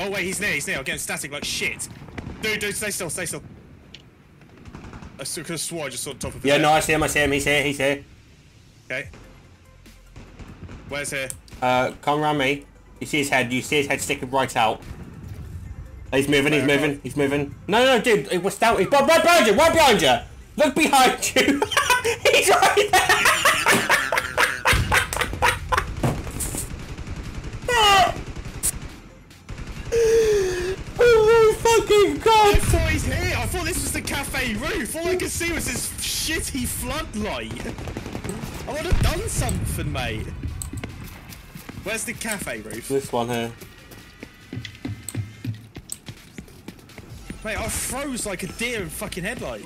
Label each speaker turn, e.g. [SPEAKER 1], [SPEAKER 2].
[SPEAKER 1] Oh wait, he's near, he's near. I'm getting static like shit. Dude, dude, stay still, stay still. I still could have swore I just saw the top of his
[SPEAKER 2] Yeah,
[SPEAKER 1] head.
[SPEAKER 2] no, I see him, I see him. He's here, he's here.
[SPEAKER 1] Okay. Where's here?
[SPEAKER 2] Uh, come around me. You see his head, you see his head sticking right out. He's moving, he's moving, he's moving. No, no, dude, it was down. He's right right behind you, right behind you. Look behind you. he's right fucking
[SPEAKER 1] I
[SPEAKER 2] god.
[SPEAKER 1] thought he's here. I thought this was the cafe roof. All I could see was this shitty floodlight. I would have done something, mate. Where's the cafe roof?
[SPEAKER 2] This one here.
[SPEAKER 1] Mate, I froze like a deer in fucking headlights.